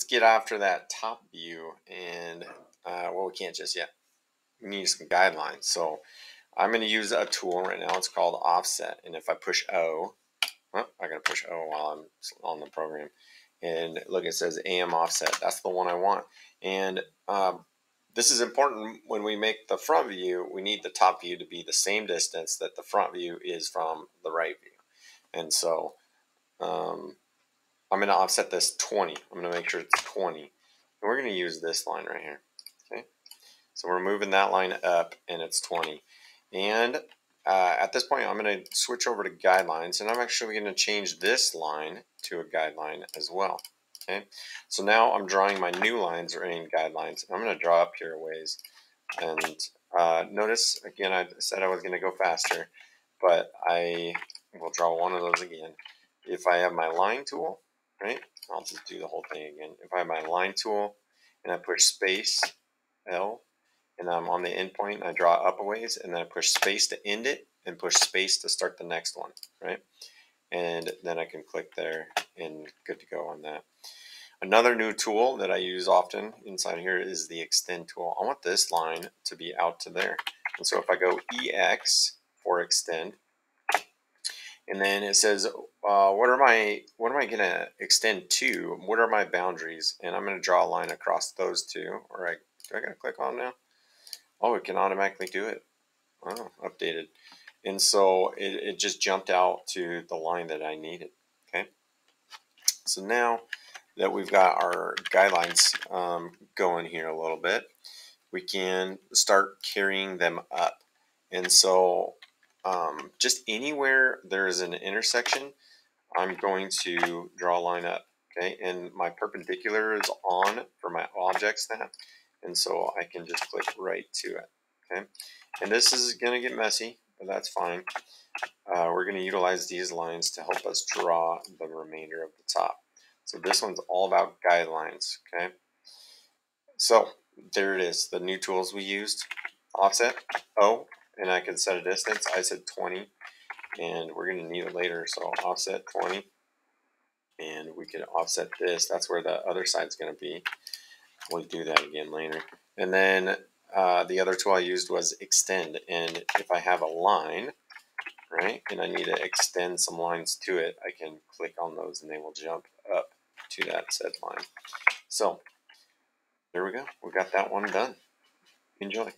let's get after that top view and uh, well we can't just yet. We need some guidelines. So I'm going to use a tool right now. It's called offset. And if I push O well, I gotta push O while I'm on the program. And look it says AM offset. That's the one I want. And um, this is important. When we make the front view we need the top view to be the same distance that the front view is from the right view. And so um, I'm going to offset this 20. I'm going to make sure it's 20. And we're going to use this line right here. Okay, So we're moving that line up and it's 20. And uh, at this point, I'm going to switch over to guidelines and I'm actually going to change this line to a guideline as well. Okay, so now I'm drawing my new lines or in guidelines. I'm going to draw up here a ways. And uh, notice, again, I said I was going to go faster, but I will draw one of those again. If I have my line tool, right? I'll just do the whole thing again. If I have my line tool and I push space L and I'm on the endpoint, I draw up a ways and then I push space to end it and push space to start the next one, right? And then I can click there and good to go on that. Another new tool that I use often inside here is the extend tool. I want this line to be out to there. And so if I go EX for extend, and then it says, uh, what are my, what am I going to extend to? What are my boundaries? And I'm going to draw a line across those two. All right, do I got to click on now? Oh, it can automatically do it. Oh, updated. And so it, it just jumped out to the line that I needed. Okay. So now that we've got our guidelines um, going here a little bit, we can start carrying them up. And so um, just anywhere there is an intersection, I'm going to draw a line up. Okay, and my perpendicular is on for my object snap, and so I can just click right to it. Okay, and this is going to get messy, but that's fine. Uh, we're going to utilize these lines to help us draw the remainder of the top. So this one's all about guidelines. Okay, so there it is, the new tools we used. Offset, O, and I can set a distance. I said 20 and we're going to need it later. So offset 20 and we can offset this. That's where the other side's going to be. We'll do that again later. And then uh, the other tool I used was extend. And if I have a line, right, and I need to extend some lines to it, I can click on those and they will jump up to that said line. So there we go. We got that one done. Enjoy.